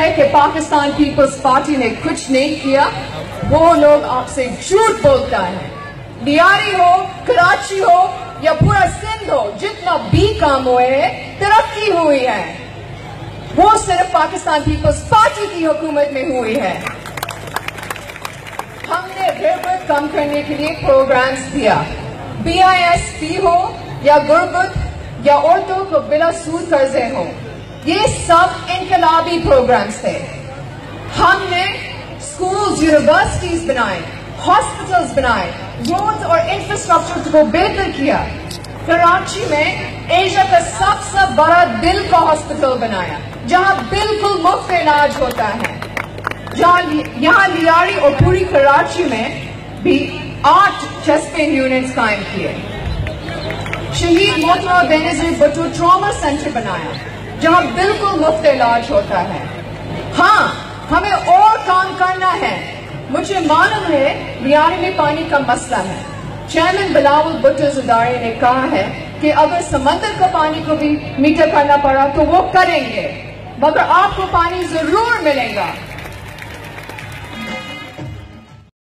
ہے کہ Pakistan Peoples party نے کچھ نہیں کیا۔ وہ لوگ آپ سے جھوٹ بولتا ہے۔ لیاری ہو، کراچی ہو یا پورا سندھ ہو، جتنا بھی کام ہوئے ہیں ترقی ہوئی ہے۔ وہ صرف پاکستان پیپلز پارٹی کی حکومت میں ہوئی ہے۔ ہم نے غربت کم کرنے کے لیے پروگرامز دیا۔ بی آئی ایس پی ہو یا غربت یا عورتوں کو بلا سود قرضے ہوں۔ یہ سب انقلابی پروگرامز تھے۔ ہم نے سکولز یونیورسٹیز بنائے ہاسپٹلز بنائے روڈز اور انفراسٹرکچر کو بہتر کیا۔ کراچی میں ایشیا کا سب سے بڑا دل کا ہاسپٹل بنایا، جہاں بالکل مفت علاج ہوتا ہے۔ جہاں یہاں لیاری اور پوری کراچی میں بھی آٹھ چسپین یونٹس قائم کیے۔ شہید محترمہ بینظیر بٹو ٹراما سینٹر بنایا۔ جہاں بالکل مفت علاج ہوتا ہے۔ ہاں ہمیں اور کام کرنا ہے۔ مجھے معلوم ہے ریاض میں پانی کا مسئلہ ہے۔ چیئرمین بلاول بٹو زداری نے کہا ہے کہ اگر سمندر کا پانی کو بھی میٹر کرنا پڑا تو وہ کریں گے۔ مگر آپ کو پانی ضرور ملے گا۔